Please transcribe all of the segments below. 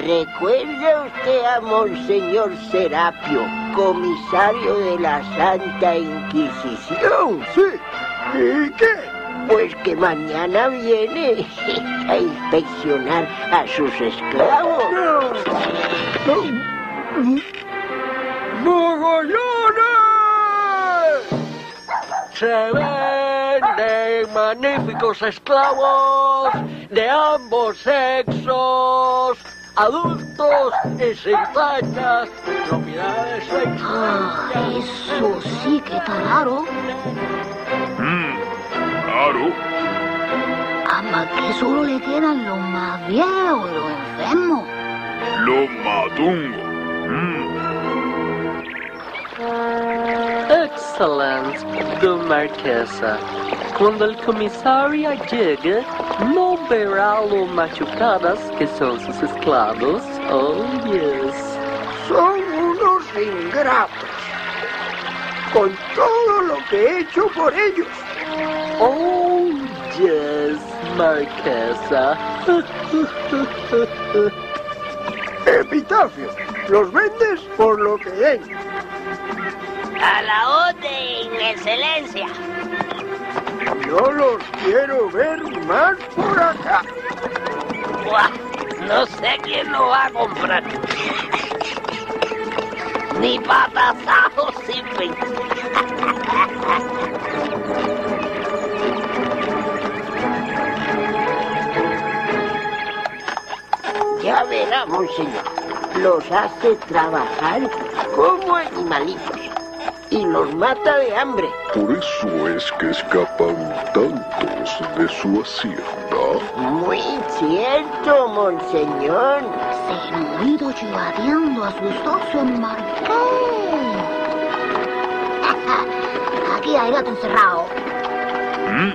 ¿Recuerda usted a Monseñor Serapio, comisario de la Santa Inquisición? Sí. ¿Y qué? Pues que mañana viene a inspeccionar a sus esclavos. ¡Mogollones! Se venden magníficos esclavos de ambos sexos, adultos y sin tachas, propiedades Ah, sexuales. eso sí que está raro. Mm, claro. Ama que solo le quedan los más viejos, los enfermos. Los matungo. Mm, Excelente, don Marquesa. Cuando el comisario llegue, no verá lo machucadas que son sus esclavos. Oh, yes. Son unos ingratos. Con todo lo que he hecho por ellos. Oh, yes, Marquesa. Epitafio. Los vendes por lo que den. A la orden, excelencia. Yo los quiero ver más por acá. Buah, no sé quién lo va a comprar. Ni patasazos sirven. Ya verá, monseñor. Los hace trabajar como animalitos y los mata de hambre. Por eso es que escapan tantos de su hacienda. Muy cierto, monseñor. Celulido chivateando a su socio el marqués. Aquí hay gato encerrado. mm.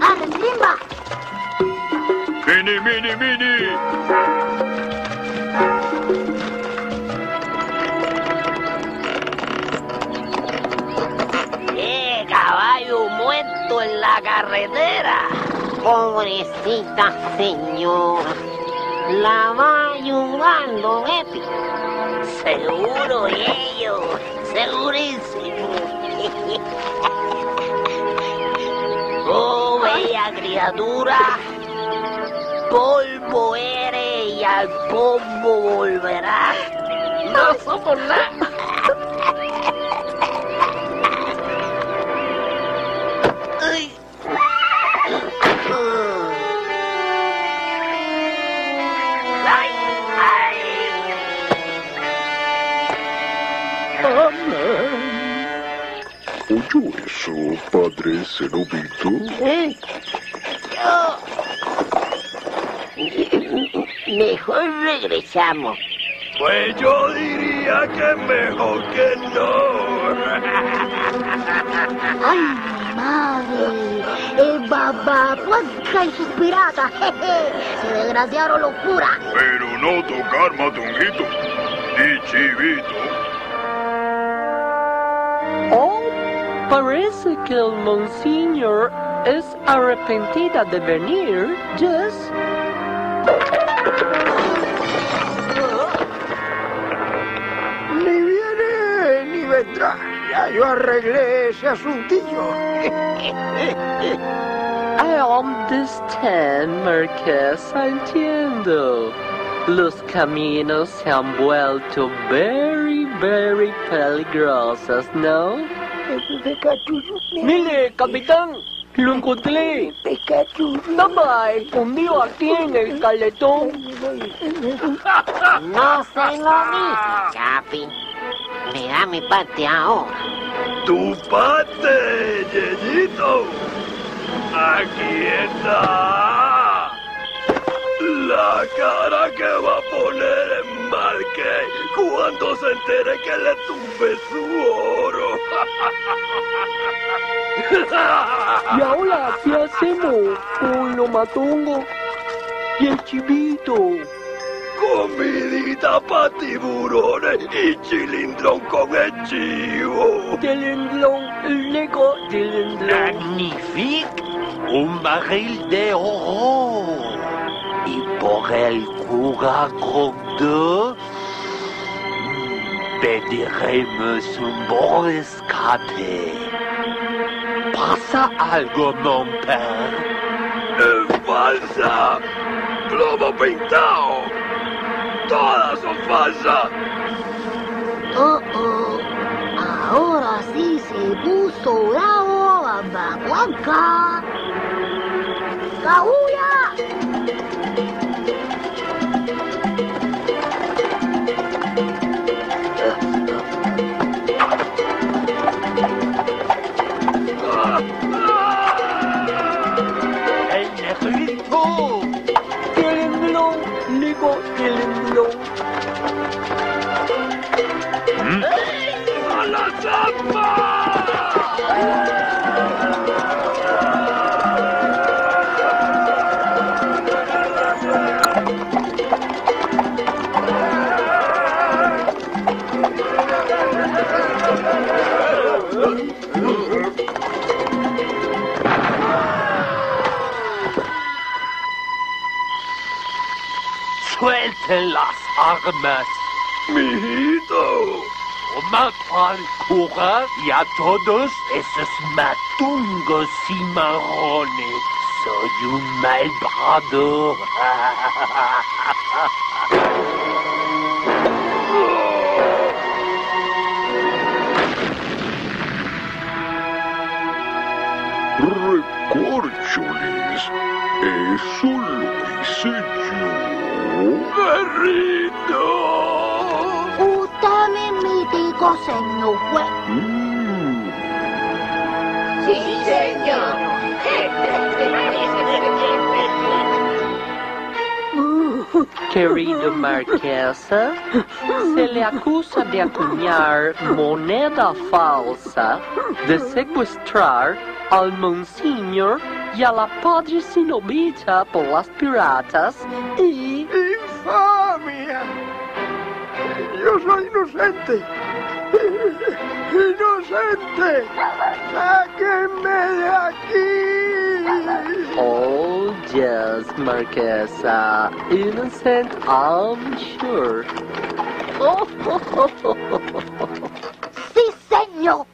¡Ah, Rimba! Mini, mini, mini. En la carretera! Pobrecita señora. La va ayudando, Epi. Seguro, ellos, segurísimo. Oh, bella criatura, polvo eres y al polvo volverás. No somos nada. ¿Oyó eso, padre Cenobito? ¿Eh? Yo- Mejor regresamos. Pues yo diría que mejor que no. ¡Ay, mi madre! ¡El babapuerca y sus piratas! jeje. ¡Se desgraciaron locura! Pero no tocar matunguito. Ni chivito. Parece que el monseñor es arrepentida de venir, yes. Ni viene ni vendrá. Ya yo arreglé ese asuntillo. I understand, Marquesa, entiendo. Los caminos se han vuelto very, very peligrosos, ¿no? Mire, capitán, lo encontré. Estaba escondido aquí en el caletón. No se lo dije, Chapi. Me da mi parte ahora. Tu parte, Yeyito. Aquí está. La cara que va a poner en Marqués cuando se entere que le tumbé su oro. ¿Y ahora qué hacemos con lo matungo y el chivito? Comidita para tiburones y chilindrón con el chivo. Chilindrón, el negro chilindrón. Magnifique. un barril de oro. Y por el cura Grodeux pediremos un bon rescate. ¿Pasa algo, mon père? ¡Es falsa! ¡Plomo pintado! ¡Todas son falsas! Oh, oh. Ahora sí se puso bravo a Bacuanca. ¡Cabuya! Suelten las armas. ¡Mijito! Al cura y a todos esos matungos cimarrones. Soy un malvado. Recorcholis, eso lo hice yo. ¡Perrito! Mítico señor juez. Mm, Sí, señor. Querido Marquesa, se le acusa de acuñar moneda falsa, de secuestrar al Monsignor y a la Padre Sinobita por las piratas y... ¡Infamia! Yo soy inocente. ¡Inocente! ¡Sáquenme de aquí! Oh, yes, Marquesa. Innocent, I'm sure. Sí, señor.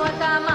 我他妈！